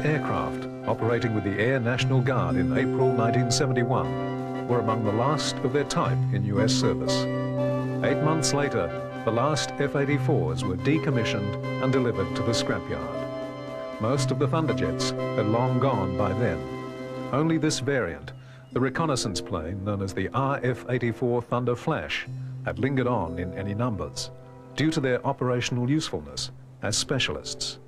Aircraft, operating with the Air National Guard in April 1971, were among the last of their type in US service. Eight months later, the last F-84s were decommissioned and delivered to the scrapyard. Most of the Thunderjets had long gone by then. Only this variant, the reconnaissance plane known as the RF-84 Thunder Flash, had lingered on in any numbers due to their operational usefulness as specialists.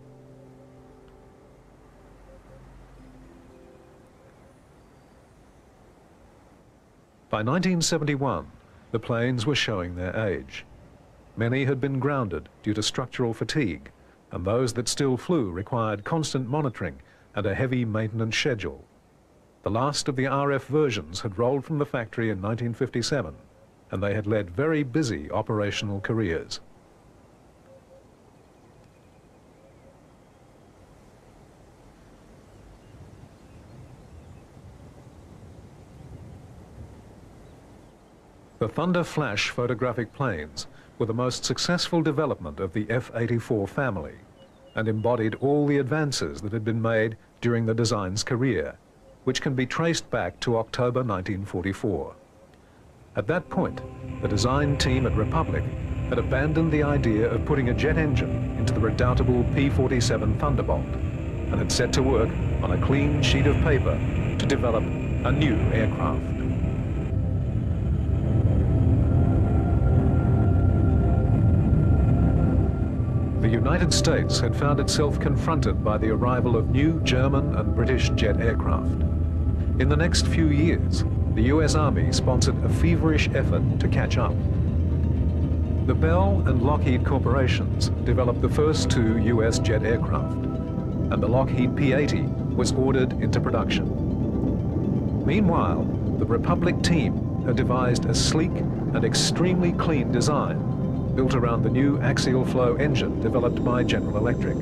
By 1971, the planes were showing their age. Many had been grounded due to structural fatigue, and those that still flew required constant monitoring and a heavy maintenance schedule. The last of the RF versions had rolled from the factory in 1957, and they had led very busy operational careers. The Thunder Flash photographic planes were the most successful development of the F-84 family and embodied all the advances that had been made during the design's career, which can be traced back to October 1944. At that point, the design team at Republic had abandoned the idea of putting a jet engine into the redoubtable P-47 Thunderbolt and had set to work on a clean sheet of paper to develop a new aircraft. United States had found itself confronted by the arrival of new German and British jet aircraft. In the next few years, the US Army sponsored a feverish effort to catch up. The Bell and Lockheed corporations developed the first two US jet aircraft, and the Lockheed P-80 was ordered into production. Meanwhile, the Republic team had devised a sleek and extremely clean design built around the new axial flow engine developed by General Electric.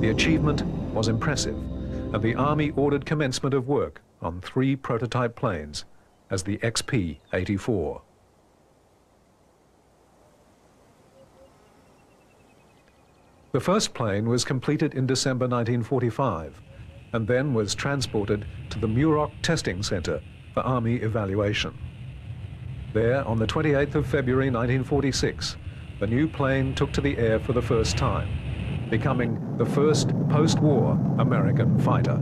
The achievement was impressive, and the Army ordered commencement of work on three prototype planes as the XP-84. The first plane was completed in December 1945 and then was transported to the Muroc Testing Center for Army evaluation. There, on the 28th of February 1946, the new plane took to the air for the first time, becoming the first post-war American fighter.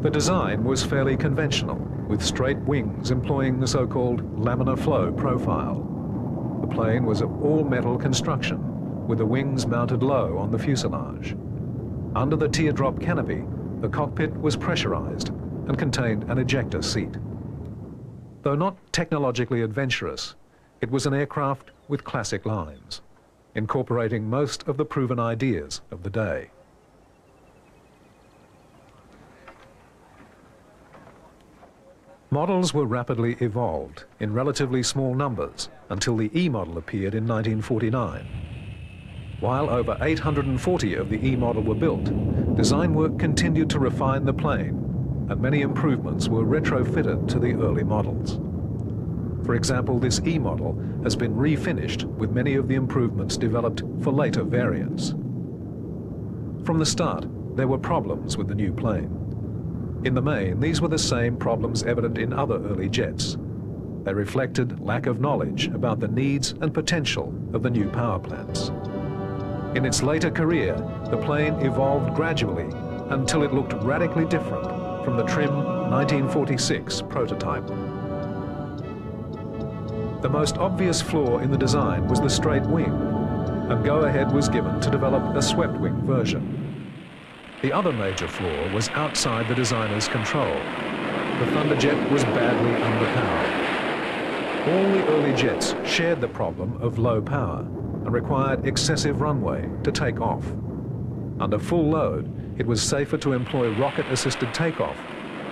The design was fairly conventional, with straight wings employing the so-called laminar flow profile. The plane was of all-metal construction, with the wings mounted low on the fuselage. Under the teardrop canopy, the cockpit was pressurized and contained an ejector seat. Though not technologically adventurous, it was an aircraft with classic lines, incorporating most of the proven ideas of the day. Models were rapidly evolved in relatively small numbers until the E model appeared in 1949. While over 840 of the E model were built, design work continued to refine the plane, and many improvements were retrofitted to the early models. For example, this E model has been refinished with many of the improvements developed for later variants. From the start, there were problems with the new plane. In the main, these were the same problems evident in other early jets. They reflected lack of knowledge about the needs and potential of the new power plants. In its later career, the plane evolved gradually until it looked radically different from the trim 1946 prototype. The most obvious flaw in the design was the straight wing, and go-ahead was given to develop a swept-wing version. The other major flaw was outside the designer's control. The Thunderjet was badly underpowered. All the early jets shared the problem of low power, and required excessive runway to take off. Under full load, it was safer to employ rocket-assisted takeoff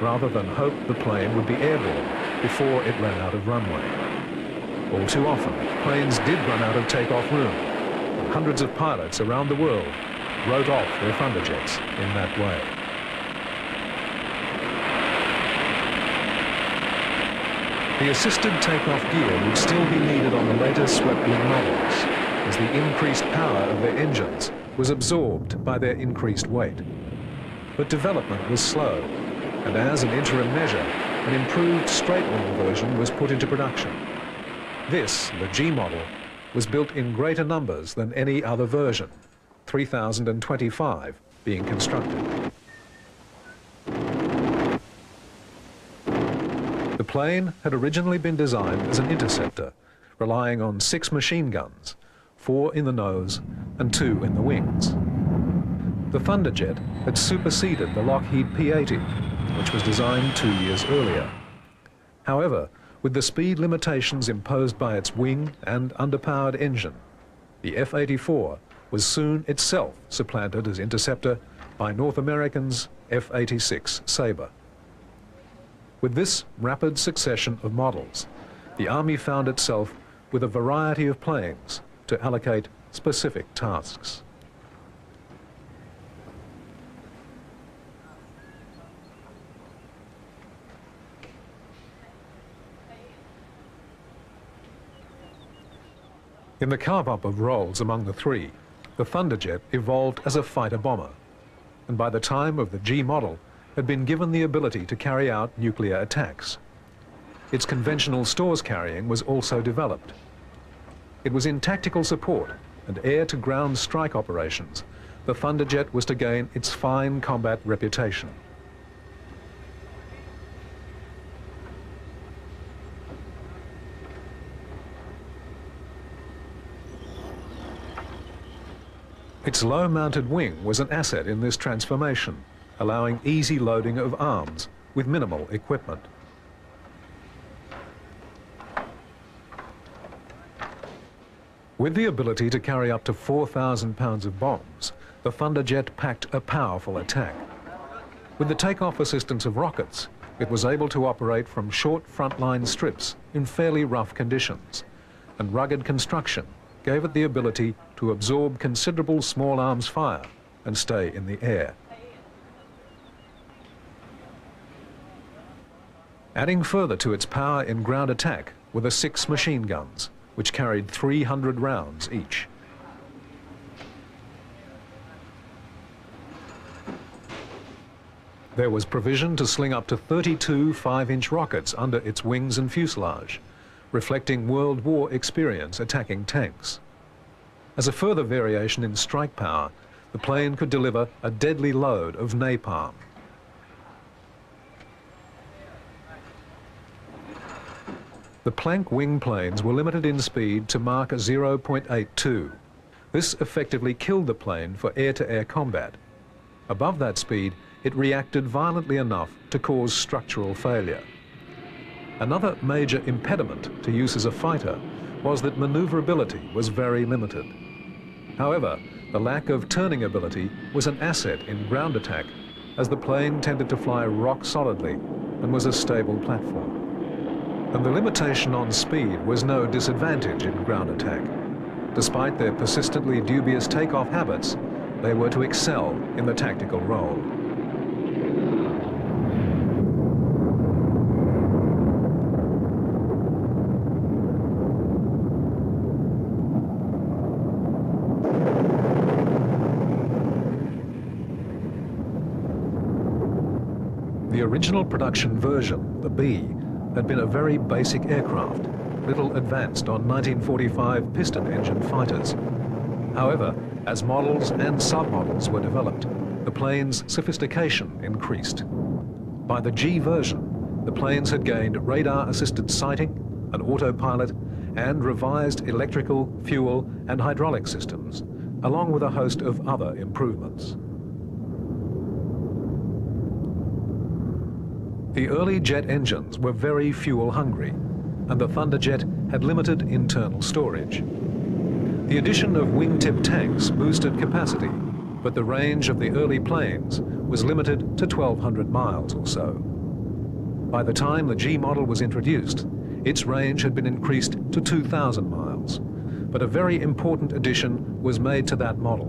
rather than hope the plane would be airborne before it ran out of runway. All too often, planes did run out of takeoff room, and hundreds of pilots around the world wrote off their Thunderjets in that way. The assisted takeoff gear would still be needed on the later swept-wing models, as the increased power of their engines was absorbed by their increased weight. But development was slow, and as an interim measure, an improved straight-wing version was put into production. This, the G model, was built in greater numbers than any other version, 3,025 being constructed. The plane had originally been designed as an interceptor, relying on six machine guns, four in the nose and two in the wings. The Thunderjet had superseded the Lockheed P-80, which was designed two years earlier. However, with the speed limitations imposed by its wing and underpowered engine, the F-84 was soon itself supplanted as interceptor by North American's F-86 Sabre. With this rapid succession of models, the Army found itself with a variety of planes to allocate specific tasks. In the carve-up of roles among the three, the Thunderjet evolved as a fighter bomber, and by the time of the G model, had been given the ability to carry out nuclear attacks. Its conventional stores carrying was also developed. It was in tactical support and air-to-ground strike operations the Thunderjet was to gain its fine combat reputation. Its low-mounted wing was an asset in this transformation, allowing easy loading of arms with minimal equipment. With the ability to carry up to 4,000 pounds of bombs, the Thunderjet packed a powerful attack. With the takeoff assistance of rockets, it was able to operate from short frontline strips in fairly rough conditions, and rugged construction gave it the ability to absorb considerable small arms fire and stay in the air. Adding further to its power in ground attack were the six machine guns, which carried 300 rounds each. There was provision to sling up to 32 5-inch rockets under its wings and fuselage, reflecting World War experience attacking tanks. As a further variation in strike power, the plane could deliver a deadly load of napalm. The plank wing planes were limited in speed to Mach 0.82. This effectively killed the plane for air-to-air -air combat. Above that speed, it reacted violently enough to cause structural failure. Another major impediment to use as a fighter was that maneuverability was very limited. However, the lack of turning ability was an asset in ground attack as the plane tended to fly rock solidly and was a stable platform. And the limitation on speed was no disadvantage in ground attack. Despite their persistently dubious takeoff habits, they were to excel in the tactical role. The original production version, the B, had been a very basic aircraft, little advanced on 1945 piston engine fighters. However, as models and submodels were developed, the plane's sophistication increased. By the G version, the planes had gained radar-assisted sighting, an autopilot, and revised electrical, fuel, and hydraulic systems, along with a host of other improvements. The early jet engines were very fuel hungry, and the Thunderjet had limited internal storage. The addition of wingtip tanks boosted capacity, but the range of the early planes was limited to 1,200 miles or so. By the time the G model was introduced, its range had been increased to 2,000 miles, but a very important addition was made to that model.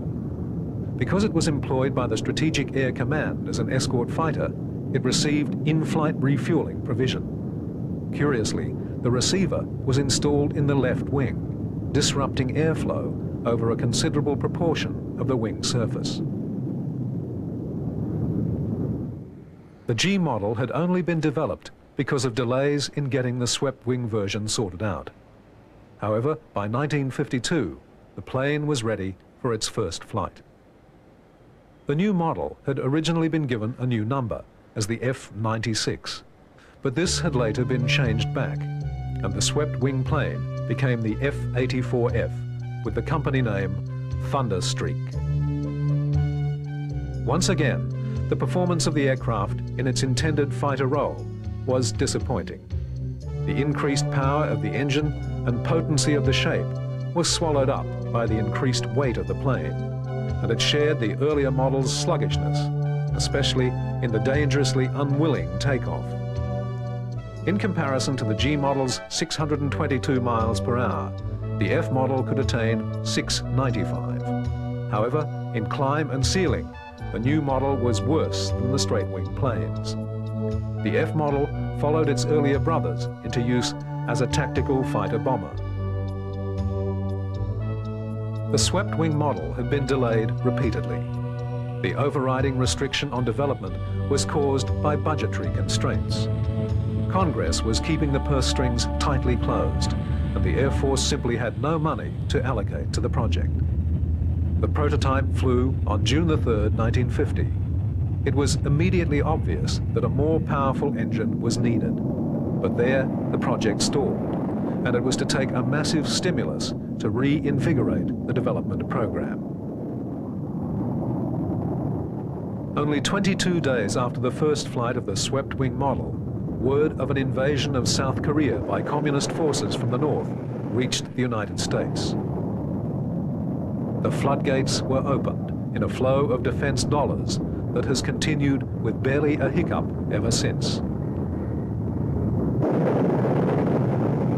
Because it was employed by the Strategic Air Command as an escort fighter, it received in-flight refueling provision. Curiously, the receiver was installed in the left wing, disrupting airflow over a considerable proportion of the wing surface. The G model had only been developed because of delays in getting the swept wing version sorted out. However, by 1952, the plane was ready for its first flight. The new model had originally been given a new number as the F-96, but this had later been changed back, and the swept wing plane became the F-84F with the company name Thunderstreak. Once again, the performance of the aircraft in its intended fighter role was disappointing. The increased power of the engine and potency of the shape was swallowed up by the increased weight of the plane, and it shared the earlier model's sluggishness, especially in the dangerously unwilling takeoff. In comparison to the G model's 622 miles per hour, the F model could attain 695. However, in climb and ceiling, the new model was worse than the straight-wing planes. The F model followed its earlier brothers into use as a tactical fighter bomber. The swept-wing model had been delayed repeatedly. The overriding restriction on development was caused by budgetary constraints. Congress was keeping the purse strings tightly closed, and the Air Force simply had no money to allocate to the project. The prototype flew on June 3, 1950. It was immediately obvious that a more powerful engine was needed. But there, the project stalled, and it was to take a massive stimulus to reinvigorate the development program. Only 22 days after the first flight of the swept-wing model, word of an invasion of South Korea by communist forces from the north reached the United States the floodgates were opened in a flow of defense dollars that has continued with barely a hiccup ever since.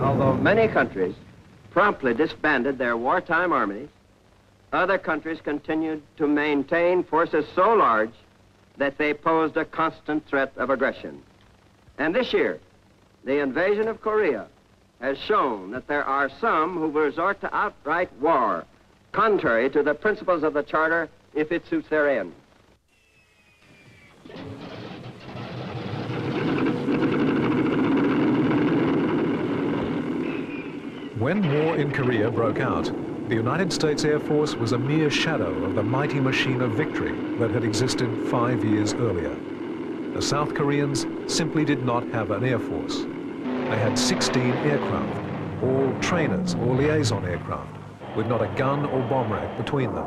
Although many countries promptly disbanded their wartime armies, other countries continued to maintain forces so large that they posed a constant threat of aggression. And this year, the invasion of Korea has shown that there are some who resort to outright war contrary to the principles of the Charter if it suits their end. When war in Korea broke out, the United States Air Force was a mere shadow of the mighty machine of victory that had existed five years earlier. The South Koreans simply did not have an Air Force. They had 16 aircraft, all trainers or liaison aircraft, with not a gun or bomb rack between them.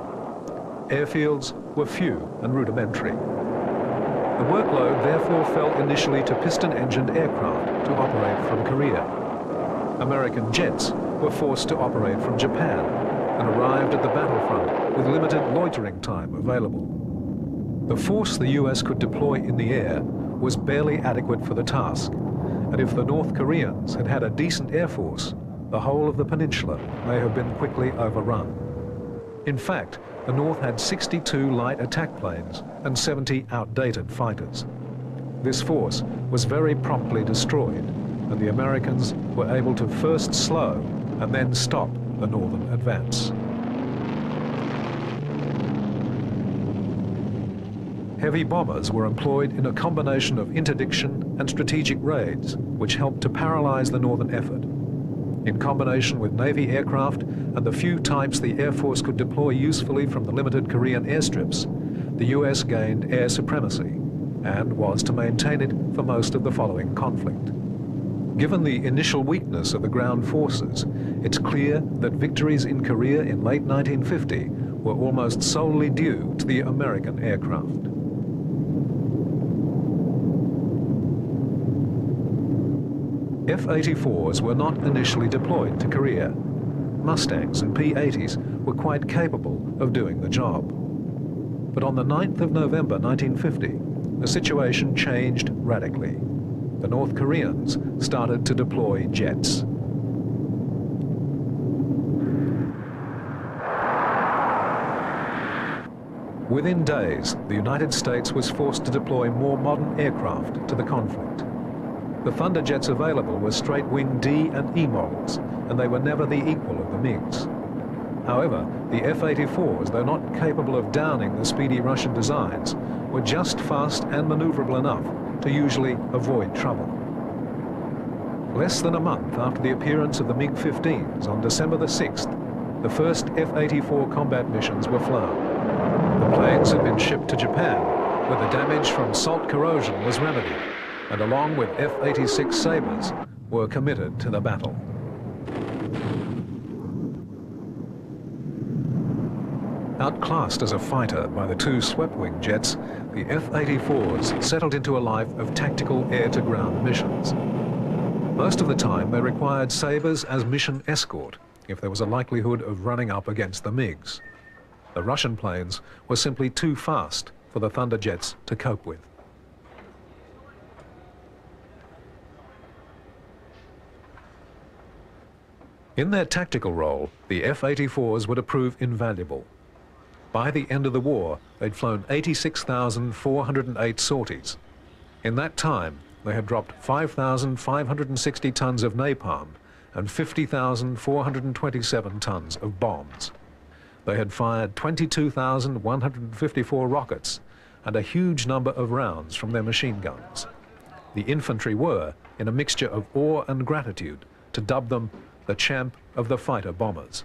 Airfields were few and rudimentary. The workload therefore fell initially to piston-engined aircraft to operate from Korea. American jets were forced to operate from Japan and arrived at the battlefront with limited loitering time available. The force the US could deploy in the air was barely adequate for the task, and if the North Koreans had had a decent air force, the whole of the peninsula may have been quickly overrun. In fact, the North had 62 light attack planes and 70 outdated fighters. This force was very promptly destroyed, and the Americans were able to first slow and then stop the northern advance. Heavy bombers were employed in a combination of interdiction and strategic raids, which helped to paralyze the northern effort in combination with Navy aircraft and the few types the Air Force could deploy usefully from the limited Korean airstrips, the US gained air supremacy and was to maintain it for most of the following conflict. Given the initial weakness of the ground forces, it's clear that victories in Korea in late 1950 were almost solely due to the American aircraft. F-84s were not initially deployed to Korea. Mustangs and P-80s were quite capable of doing the job. But on the 9th of November 1950, the situation changed radically. The North Koreans started to deploy jets. Within days, the United States was forced to deploy more modern aircraft to the conflict. The Thunder jets available were straight-wing D and E models, and they were never the equal of the MiGs. However, the F-84s, though not capable of downing the speedy Russian designs, were just fast and maneuverable enough to usually avoid trouble. Less than a month after the appearance of the MiG-15s on December the 6th, the first F-84 combat missions were flown. The planes had been shipped to Japan, where the damage from salt corrosion was remedied, and along with F-86 Sabres, were committed to the battle. Outclassed as a fighter by the two swept-wing jets, the F-84s settled into a life of tactical air-to-ground missions. Most of the time, they required Sabres as mission escort if there was a likelihood of running up against the MiGs. The Russian planes were simply too fast for the Thunderjets to cope with. In their tactical role, the F-84s would prove invaluable. By the end of the war, they'd flown 86,408 sorties. In that time, they had dropped 5,560 tons of napalm and 50,427 tons of bombs. They had fired 22,154 rockets and a huge number of rounds from their machine guns. The infantry were, in a mixture of awe and gratitude, to dub them the champ of the fighter bombers.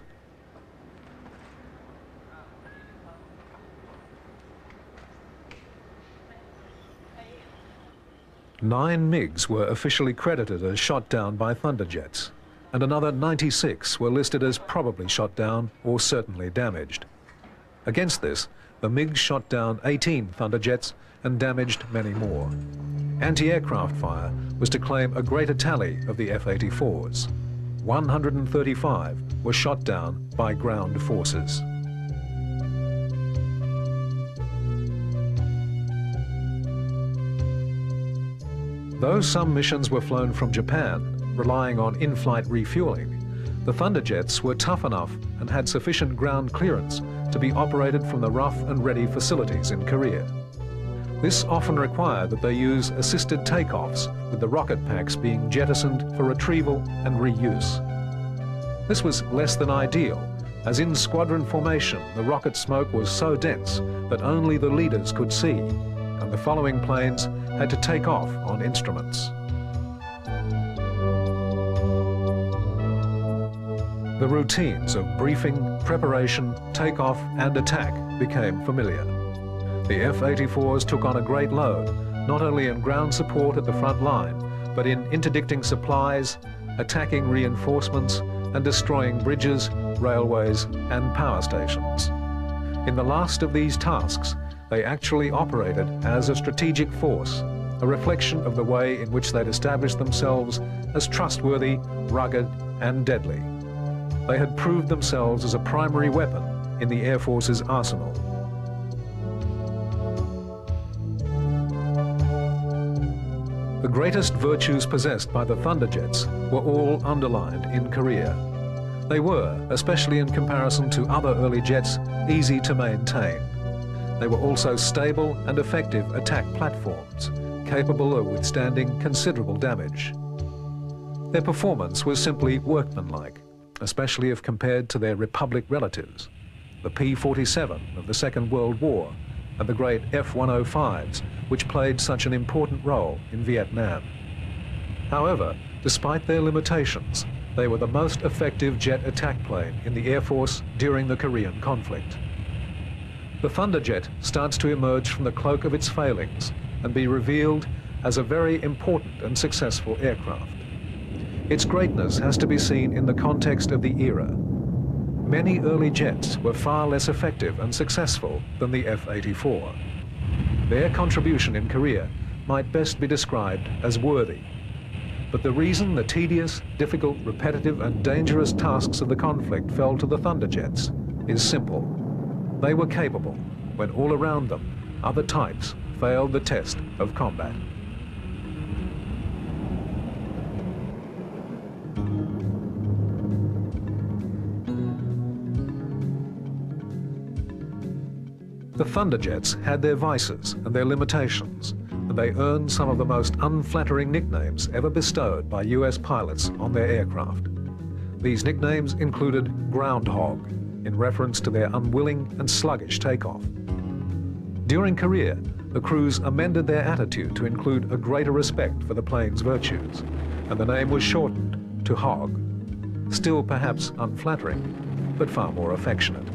Nine MiGs were officially credited as shot down by Thunderjets, and another 96 were listed as probably shot down or certainly damaged. Against this, the MiGs shot down 18 Thunderjets and damaged many more. Anti-aircraft fire was to claim a greater tally of the F-84s. 135 were shot down by ground forces. Though some missions were flown from Japan, relying on in-flight refueling, the Thunderjets were tough enough and had sufficient ground clearance to be operated from the rough and ready facilities in Korea. This often required that they use assisted takeoffs, with the rocket packs being jettisoned for retrieval and reuse. This was less than ideal, as in squadron formation the rocket smoke was so dense that only the leaders could see, and the following planes had to take off on instruments. The routines of briefing, preparation, takeoff and attack became familiar. The F-84s took on a great load, not only in ground support at the front line, but in interdicting supplies, attacking reinforcements and destroying bridges, railways and power stations. In the last of these tasks, they actually operated as a strategic force, a reflection of the way in which they'd established themselves as trustworthy, rugged and deadly. They had proved themselves as a primary weapon in the Air Force's arsenal. The greatest virtues possessed by the Thunderjets were all underlined in Korea. They were, especially in comparison to other early jets, easy to maintain. They were also stable and effective attack platforms, capable of withstanding considerable damage. Their performance was simply workmanlike, especially if compared to their Republic relatives, the P-47 of the Second World War and the great F-105s, which played such an important role in Vietnam. However, despite their limitations, they were the most effective jet attack plane in the Air Force during the Korean conflict. The Thunderjet starts to emerge from the cloak of its failings and be revealed as a very important and successful aircraft. Its greatness has to be seen in the context of the era. Many early jets were far less effective and successful than the F-84. Their contribution in Korea might best be described as worthy. But the reason the tedious, difficult, repetitive and dangerous tasks of the conflict fell to the Thunderjets is simple. They were capable when all around them other types failed the test of combat. The Thunderjets had their vices and their limitations, and they earned some of the most unflattering nicknames ever bestowed by US pilots on their aircraft. These nicknames included Groundhog, in reference to their unwilling and sluggish takeoff. During Korea, the crews amended their attitude to include a greater respect for the plane's virtues, and the name was shortened to Hog. Still perhaps unflattering, but far more affectionate.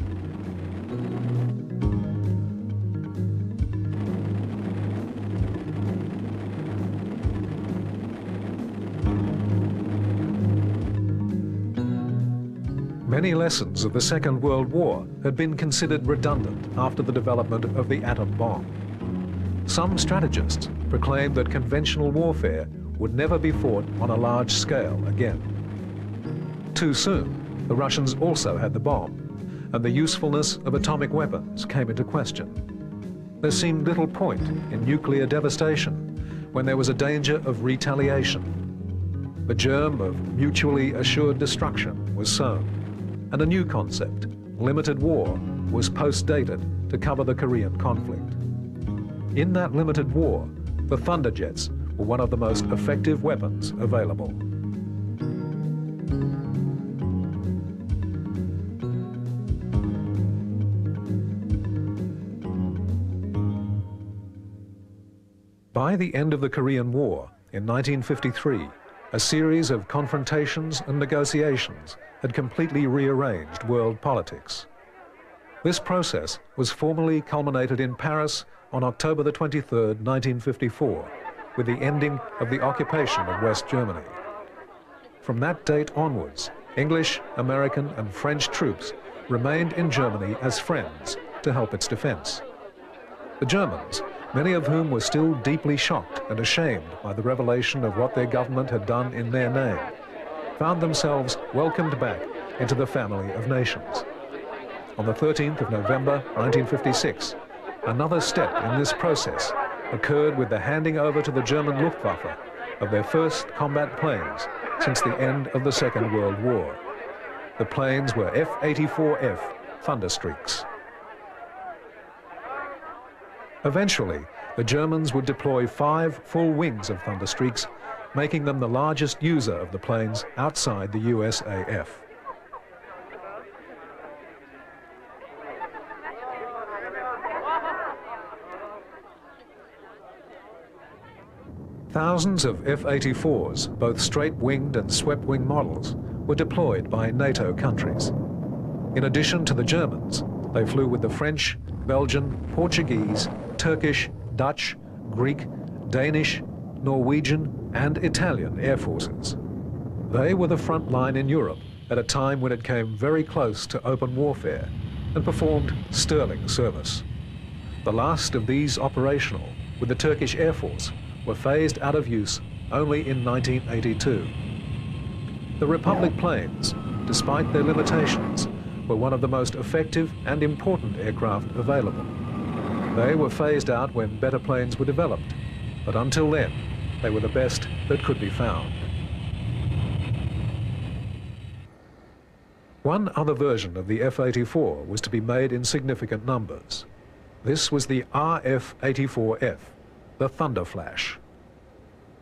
Many lessons of the Second World War had been considered redundant after the development of the atom bomb. Some strategists proclaimed that conventional warfare would never be fought on a large scale again. Too soon, the Russians also had the bomb, and the usefulness of atomic weapons came into question. There seemed little point in nuclear devastation when there was a danger of retaliation. The germ of mutually assured destruction was sown and a new concept, limited war, was post-dated to cover the Korean conflict. In that limited war, the Thunderjets were one of the most effective weapons available. By the end of the Korean War, in 1953, a series of confrontations and negotiations had completely rearranged world politics. This process was formally culminated in Paris on October the 23rd, 1954, with the ending of the occupation of West Germany. From that date onwards, English, American and French troops remained in Germany as friends to help its defense. The Germans, many of whom were still deeply shocked and ashamed by the revelation of what their government had done in their name, found themselves welcomed back into the family of nations. On the 13th of November 1956, another step in this process occurred with the handing over to the German Luftwaffe of their first combat planes since the end of the Second World War. The planes were F-84F Thunderstreaks. Eventually, the Germans would deploy five full wings of Thunderstreaks making them the largest user of the planes outside the USAF. Thousands of F-84s, both straight-winged and swept-wing models, were deployed by NATO countries. In addition to the Germans, they flew with the French, Belgian, Portuguese, Turkish, Dutch, Greek, Danish, Norwegian and Italian air forces. They were the front line in Europe at a time when it came very close to open warfare and performed sterling service. The last of these operational, with the Turkish Air Force, were phased out of use only in 1982. The Republic planes, despite their limitations, were one of the most effective and important aircraft available. They were phased out when better planes were developed, but until then, they were the best that could be found. One other version of the F-84 was to be made in significant numbers. This was the RF-84F, the Thunder Flash.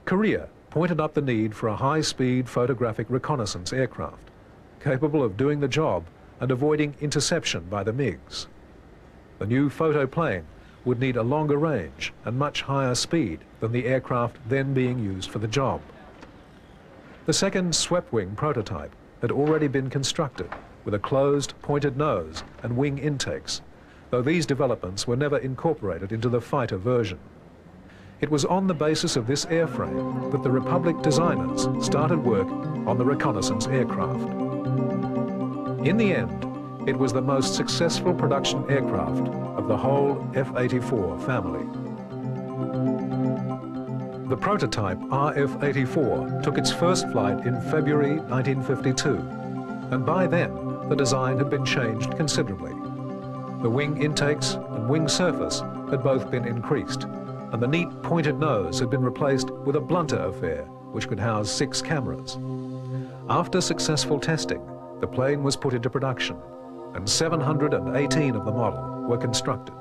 Korea pointed up the need for a high-speed photographic reconnaissance aircraft, capable of doing the job and avoiding interception by the MiGs. The new photo plane would need a longer range and much higher speed than the aircraft then being used for the job. The second swept-wing prototype had already been constructed with a closed, pointed nose and wing intakes, though these developments were never incorporated into the fighter version. It was on the basis of this airframe that the Republic designers started work on the reconnaissance aircraft. In the end, it was the most successful production aircraft of the whole F-84 family. The prototype RF-84 took its first flight in February 1952, and by then the design had been changed considerably. The wing intakes and wing surface had both been increased, and the neat pointed nose had been replaced with a blunter affair which could house six cameras. After successful testing, the plane was put into production and 718 of the model were constructed.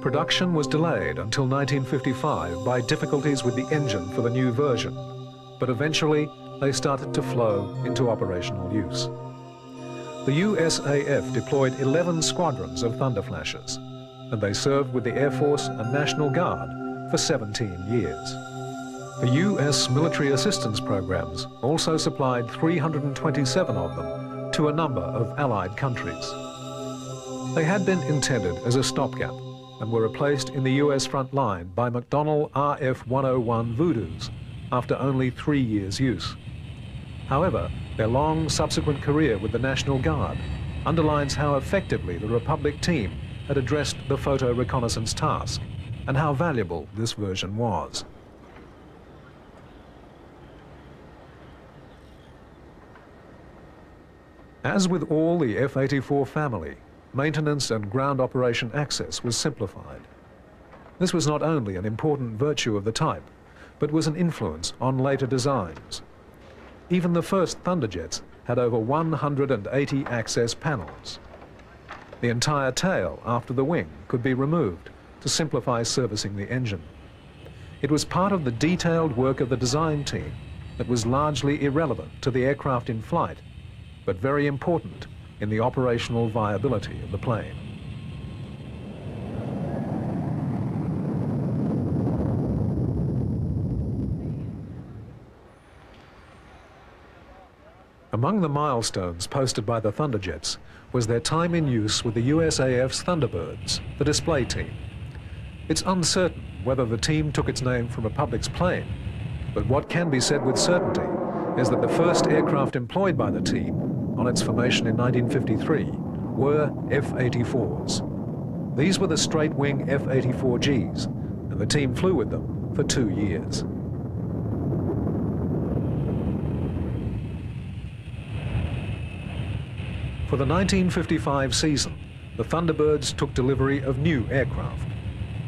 Production was delayed until 1955 by difficulties with the engine for the new version, but eventually they started to flow into operational use. The USAF deployed 11 squadrons of Thunder Flashes, and they served with the Air Force and National Guard for 17 years. The US military assistance programs also supplied 327 of them to a number of Allied countries. They had been intended as a stopgap and were replaced in the US front line by McDonnell RF-101 Voodoos after only three years' use. However, their long subsequent career with the National Guard underlines how effectively the Republic team had addressed the photo reconnaissance task and how valuable this version was. As with all the F-84 family, maintenance and ground operation access was simplified. This was not only an important virtue of the type, but was an influence on later designs. Even the first Thunderjets had over 180 access panels. The entire tail after the wing could be removed to simplify servicing the engine. It was part of the detailed work of the design team that was largely irrelevant to the aircraft in flight, but very important in the operational viability of the plane. Among the milestones posted by the Thunderjets was their time in use with the USAF's Thunderbirds, the display team. It's uncertain whether the team took its name from Republic's plane, but what can be said with certainty is that the first aircraft employed by the team on its formation in 1953 were F-84s. These were the straight-wing F-84Gs, and the team flew with them for two years. For the 1955 season, the Thunderbirds took delivery of new aircraft.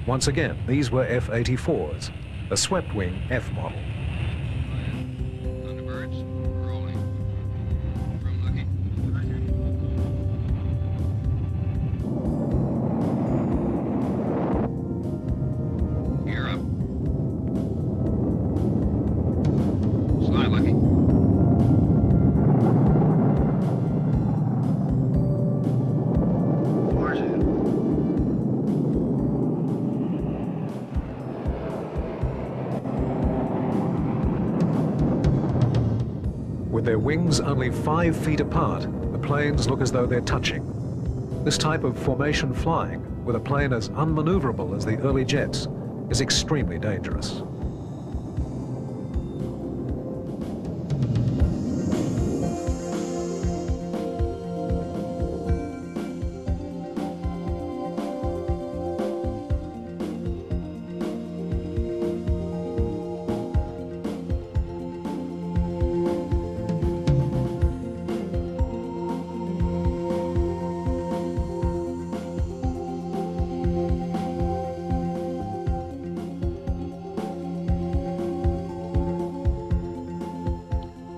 Once again, these were F-84s, a swept-wing F model. Five feet apart, the planes look as though they're touching. This type of formation flying, with a plane as unmaneuverable as the early jets, is extremely dangerous.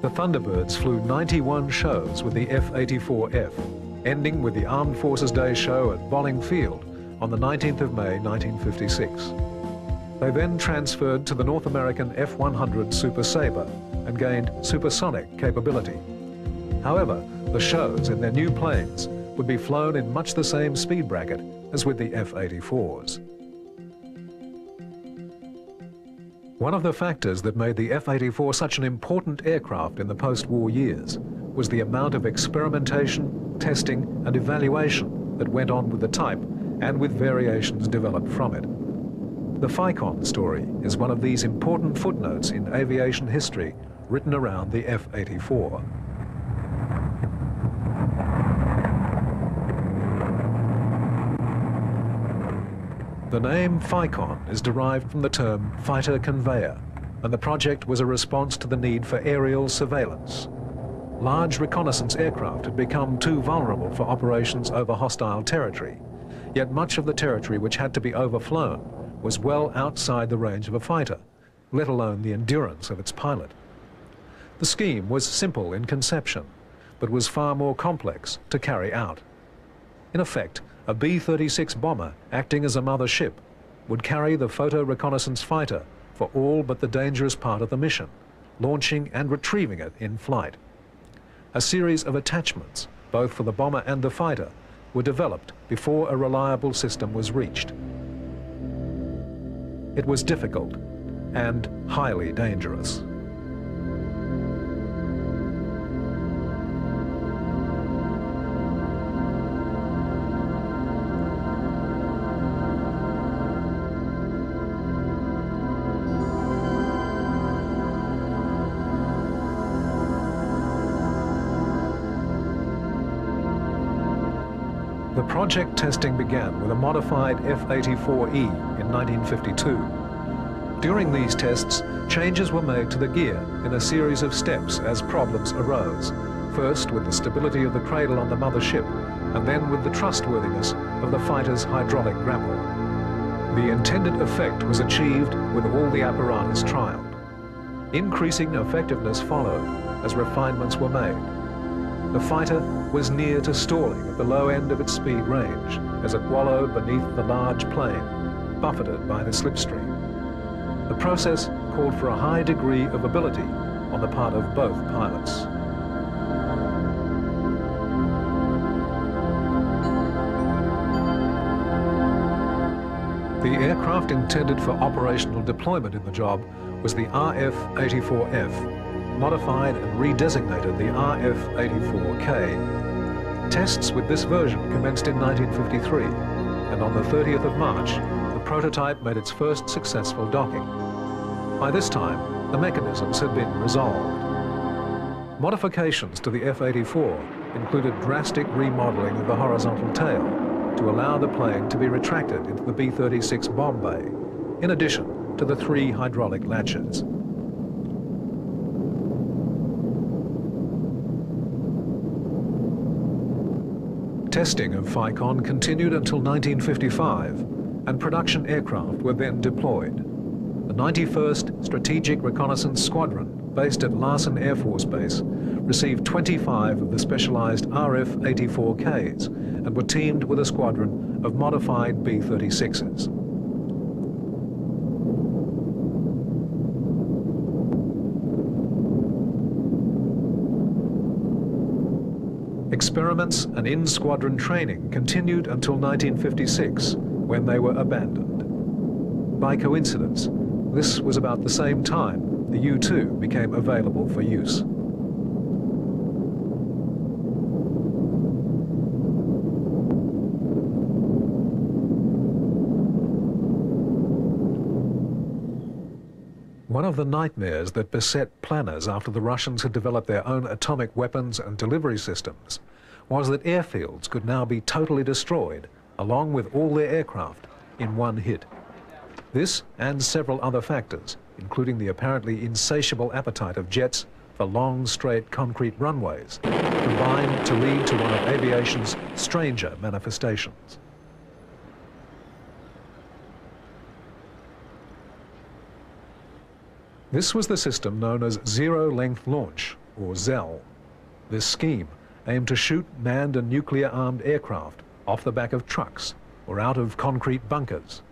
The Thunderbirds flew 91 shows with the F-84F, ending with the Armed Forces Day show at Bolling Field on the 19th of May 1956. They then transferred to the North American F-100 Super Sabre and gained supersonic capability. However, the shows in their new planes would be flown in much the same speed bracket as with the F-84s. One of the factors that made the F-84 such an important aircraft in the post-war years was the amount of experimentation, testing and evaluation that went on with the type and with variations developed from it. The FICON story is one of these important footnotes in aviation history written around the F-84. The name FICON is derived from the term fighter conveyor, and the project was a response to the need for aerial surveillance. Large reconnaissance aircraft had become too vulnerable for operations over hostile territory, yet much of the territory which had to be overflown was well outside the range of a fighter, let alone the endurance of its pilot. The scheme was simple in conception, but was far more complex to carry out. In effect, a B-36 bomber acting as a mother ship would carry the photo reconnaissance fighter for all but the dangerous part of the mission, launching and retrieving it in flight. A series of attachments, both for the bomber and the fighter, were developed before a reliable system was reached. It was difficult and highly dangerous. Project testing began with a modified F-84E in 1952. During these tests, changes were made to the gear in a series of steps as problems arose, first with the stability of the cradle on the mother ship, and then with the trustworthiness of the fighter's hydraulic grapple. The intended effect was achieved with all the apparatus trialed. Increasing effectiveness followed as refinements were made. The fighter was near to stalling at the low end of its speed range as it wallowed beneath the large plane, buffeted by the slipstream. The process called for a high degree of ability on the part of both pilots. The aircraft intended for operational deployment in the job was the RF-84F, modified and redesignated the RF-84K. Tests with this version commenced in 1953, and on the 30th of March, the prototype made its first successful docking. By this time, the mechanisms had been resolved. Modifications to the F-84 included drastic remodeling of the horizontal tail to allow the plane to be retracted into the B-36 bomb bay, in addition to the three hydraulic latches. Testing of FICON continued until 1955, and production aircraft were then deployed. The 91st Strategic Reconnaissance Squadron, based at Larson Air Force Base, received 25 of the specialized RF-84Ks and were teamed with a squadron of modified B-36s. Experiments and in-squadron training continued until 1956, when they were abandoned. By coincidence, this was about the same time the U-2 became available for use. One of the nightmares that beset planners after the Russians had developed their own atomic weapons and delivery systems was that airfields could now be totally destroyed, along with all their aircraft, in one hit. This and several other factors, including the apparently insatiable appetite of jets for long, straight concrete runways, combined to lead to one of aviation's stranger manifestations. This was the system known as Zero-Length Launch, or ZEL. This scheme aimed to shoot manned and nuclear-armed aircraft off the back of trucks or out of concrete bunkers.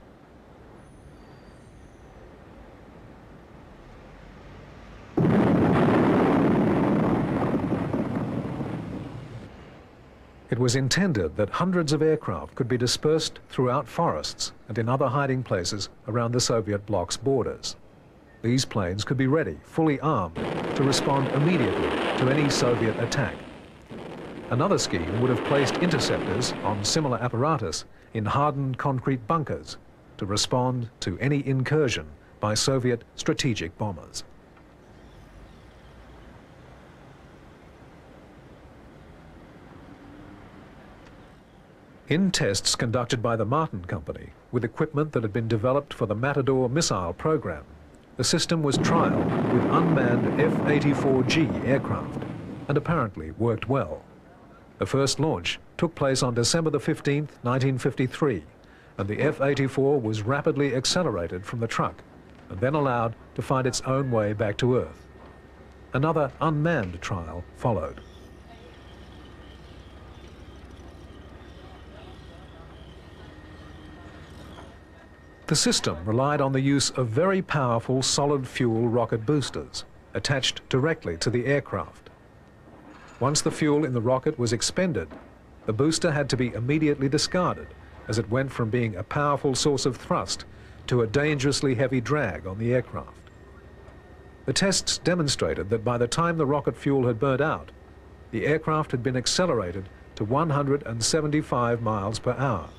It was intended that hundreds of aircraft could be dispersed throughout forests and in other hiding places around the Soviet bloc's borders. These planes could be ready, fully armed, to respond immediately to any Soviet attack. Another scheme would have placed interceptors on similar apparatus in hardened concrete bunkers to respond to any incursion by Soviet strategic bombers. In tests conducted by the Martin Company with equipment that had been developed for the Matador missile program, the system was trialed with unmanned F-84G aircraft and apparently worked well. The first launch took place on December the 15th, 1953, and the F-84 was rapidly accelerated from the truck and then allowed to find its own way back to Earth. Another unmanned trial followed. The system relied on the use of very powerful solid fuel rocket boosters attached directly to the aircraft. Once the fuel in the rocket was expended, the booster had to be immediately discarded as it went from being a powerful source of thrust to a dangerously heavy drag on the aircraft. The tests demonstrated that by the time the rocket fuel had burnt out, the aircraft had been accelerated to 175 miles per hour.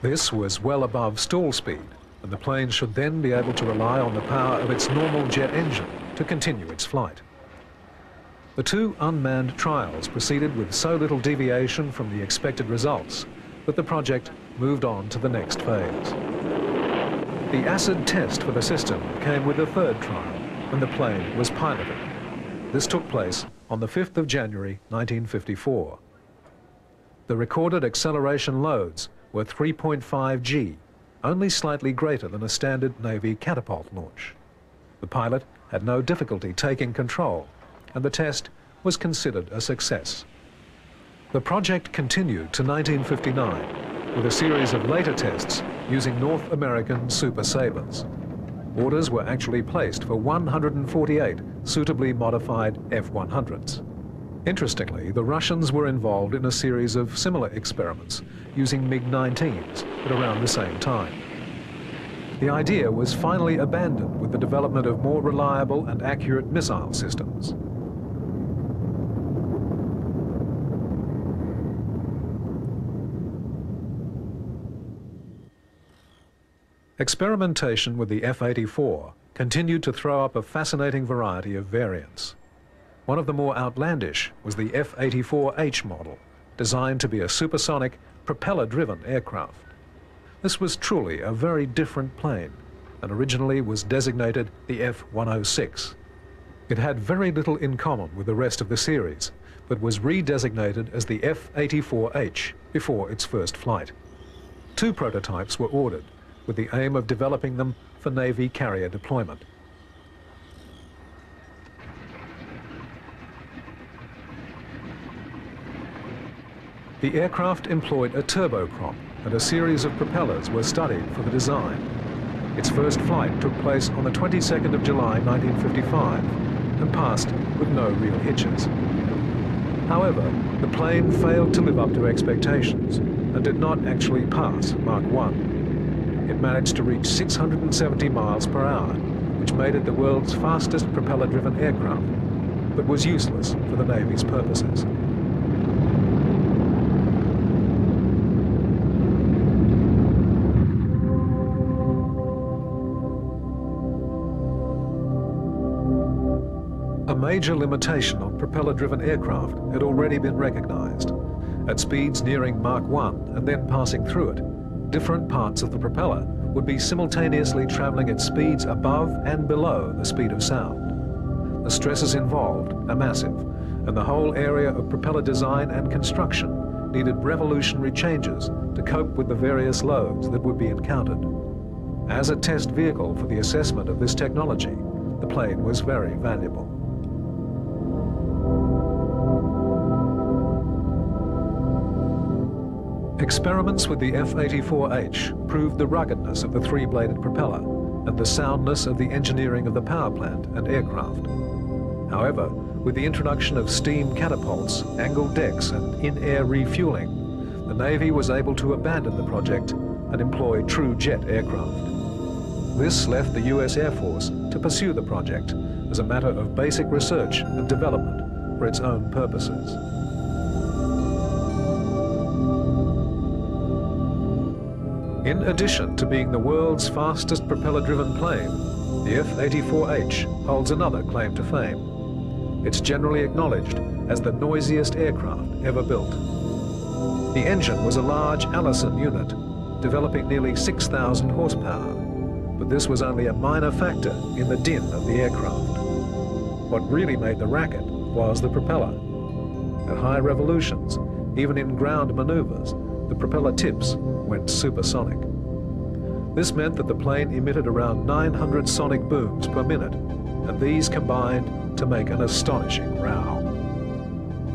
This was well above stall speed, and the plane should then be able to rely on the power of its normal jet engine to continue its flight. The two unmanned trials proceeded with so little deviation from the expected results that the project moved on to the next phase. The acid test for the system came with the third trial when the plane was piloted. This took place on the 5th of January 1954. The recorded acceleration loads were 3.5 G, only slightly greater than a standard Navy catapult launch. The pilot had no difficulty taking control, and the test was considered a success. The project continued to 1959 with a series of later tests using North American Super Sabres. Orders were actually placed for 148 suitably modified F-100s. Interestingly, the Russians were involved in a series of similar experiments using MiG-19s at around the same time. The idea was finally abandoned with the development of more reliable and accurate missile systems. Experimentation with the F-84 continued to throw up a fascinating variety of variants. One of the more outlandish was the F-84H model, designed to be a supersonic, propeller-driven aircraft. This was truly a very different plane, and originally was designated the F-106. It had very little in common with the rest of the series, but was redesignated as the F-84H before its first flight. Two prototypes were ordered, with the aim of developing them for Navy carrier deployment. The aircraft employed a turboprop and a series of propellers were studied for the design. Its first flight took place on the 22nd of July 1955 and passed with no real hitches. However, the plane failed to live up to expectations and did not actually pass Mach 1 it managed to reach 670 miles per hour, which made it the world's fastest propeller-driven aircraft, but was useless for the Navy's purposes. Major limitation on propeller-driven aircraft had already been recognized. At speeds nearing Mach 1 and then passing through it, different parts of the propeller would be simultaneously traveling at speeds above and below the speed of sound. The stresses involved are massive, and the whole area of propeller design and construction needed revolutionary changes to cope with the various loads that would be encountered. As a test vehicle for the assessment of this technology, the plane was very valuable. Experiments with the F-84H proved the ruggedness of the three-bladed propeller and the soundness of the engineering of the power plant and aircraft. However, with the introduction of steam catapults, angled decks and in-air refueling, the Navy was able to abandon the project and employ true jet aircraft. This left the US Air Force to pursue the project as a matter of basic research and development for its own purposes. In addition to being the world's fastest propeller-driven plane, the F-84H holds another claim to fame. It's generally acknowledged as the noisiest aircraft ever built. The engine was a large Allison unit, developing nearly 6,000 horsepower, but this was only a minor factor in the din of the aircraft. What really made the racket was the propeller. At high revolutions, even in ground maneuvers, the propeller tips went supersonic. This meant that the plane emitted around 900 sonic booms per minute, and these combined to make an astonishing row.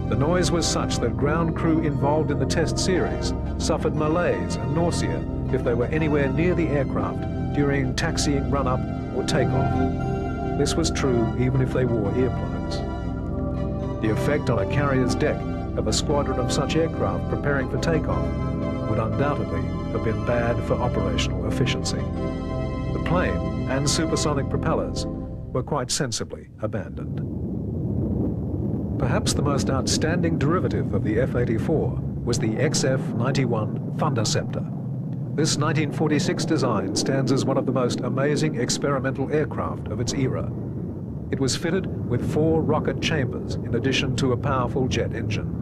The noise was such that ground crew involved in the test series suffered malaise and nausea if they were anywhere near the aircraft during taxiing run-up or takeoff. This was true even if they wore earplugs. The effect on a carrier's deck of a squadron of such aircraft preparing for takeoff would undoubtedly have been bad for operational efficiency. The plane and supersonic propellers were quite sensibly abandoned. Perhaps the most outstanding derivative of the F-84 was the XF-91 Thunderceptor. This 1946 design stands as one of the most amazing experimental aircraft of its era. It was fitted with four rocket chambers in addition to a powerful jet engine.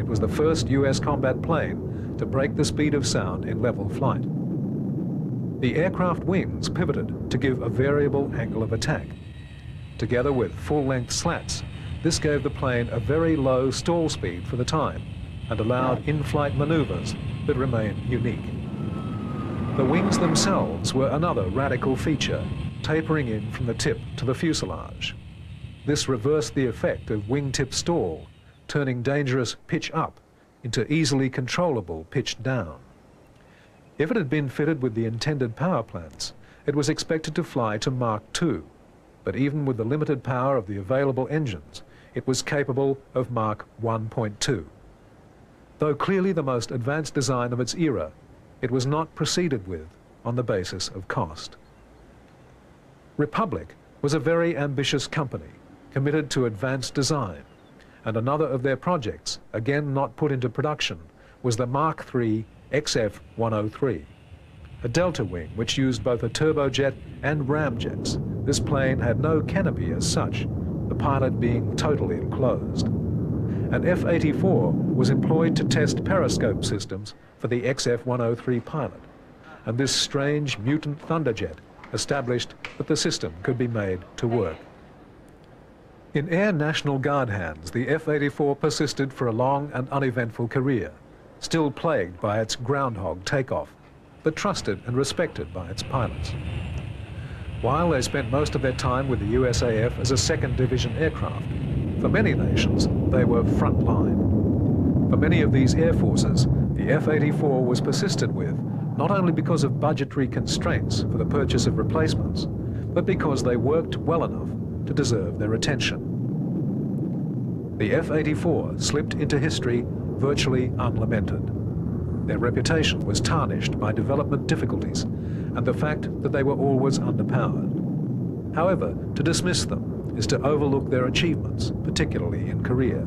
It was the first US combat plane to break the speed of sound in level flight. The aircraft wings pivoted to give a variable angle of attack. Together with full-length slats, this gave the plane a very low stall speed for the time and allowed in-flight maneuvers that remain unique. The wings themselves were another radical feature, tapering in from the tip to the fuselage. This reversed the effect of wingtip stall, turning dangerous pitch up into easily controllable pitch down. If it had been fitted with the intended power plants, it was expected to fly to Mach 2, but even with the limited power of the available engines, it was capable of Mach 1.2. Though clearly the most advanced design of its era, it was not proceeded with on the basis of cost. Republic was a very ambitious company, committed to advanced design, and another of their projects, again not put into production, was the Mach III XF-103, a delta wing which used both a turbojet and ramjets. This plane had no canopy as such, the pilot being totally enclosed. An F-84 was employed to test periscope systems for the XF-103 pilot, and this strange mutant Thunderjet established that the system could be made to work. In Air National Guard hands, the F-84 persisted for a long and uneventful career, still plagued by its groundhog takeoff, but trusted and respected by its pilots. While they spent most of their time with the USAF as a second division aircraft, for many nations they were front line. For many of these air forces, the F-84 was persisted with not only because of budgetary constraints for the purchase of replacements, but because they worked well enough to deserve their attention. The F-84 slipped into history virtually unlamented. Their reputation was tarnished by development difficulties and the fact that they were always underpowered. However, to dismiss them is to overlook their achievements, particularly in Korea.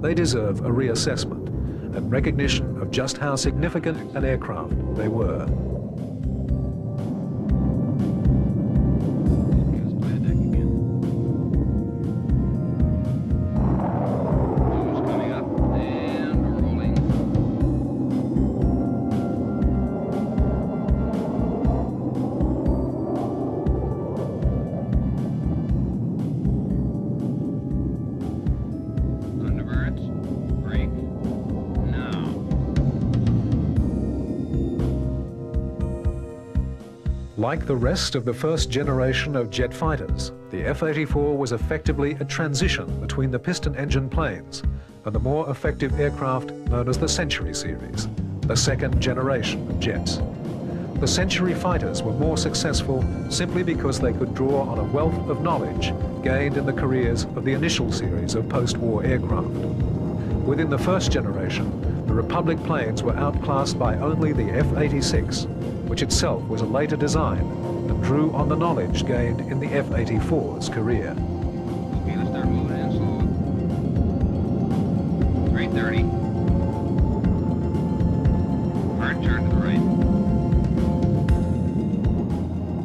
They deserve a reassessment and recognition of just how significant an aircraft they were. Like the rest of the first generation of jet fighters, the F-84 was effectively a transition between the piston engine planes and the more effective aircraft known as the Century series, the second generation of jets. The Century fighters were more successful simply because they could draw on a wealth of knowledge gained in the careers of the initial series of post-war aircraft. Within the first generation, the Republic planes were outclassed by only the F-86, which itself was a later design and drew on the knowledge gained in the F-84's career. Okay, let's start moving in slow. 330. Hard turn to the right.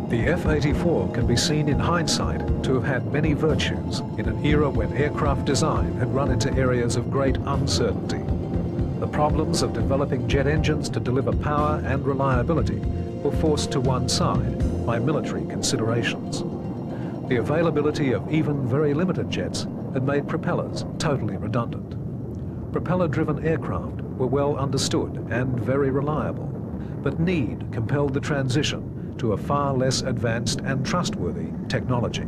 The F-84 can be seen in hindsight to have had many virtues in an era when aircraft design had run into areas of great uncertainty. The problems of developing jet engines to deliver power and reliability were forced to one side by military considerations. The availability of even very limited jets had made propellers totally redundant. Propeller-driven aircraft were well understood and very reliable, but need compelled the transition to a far less advanced and trustworthy technology.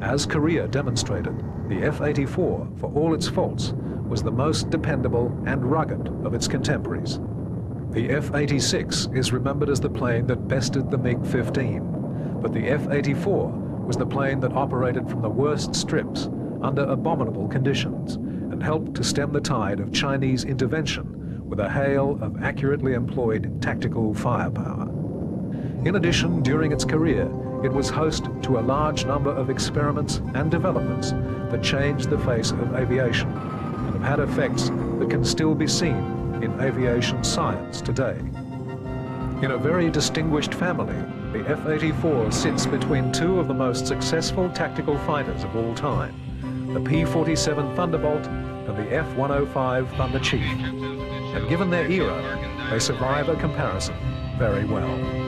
As Korea demonstrated, the F-84, for all its faults, was the most dependable and rugged of its contemporaries. The F-86 is remembered as the plane that bested the MiG-15, but the F-84 was the plane that operated from the worst strips under abominable conditions and helped to stem the tide of Chinese intervention with a hail of accurately employed tactical firepower. In addition, during its career, it was host to a large number of experiments and developments that changed the face of aviation and have had effects that can still be seen in aviation science today. In a very distinguished family, the F-84 sits between two of the most successful tactical fighters of all time, the P-47 Thunderbolt and the F-105 Thunderchief. And given their era, they survive a comparison very well.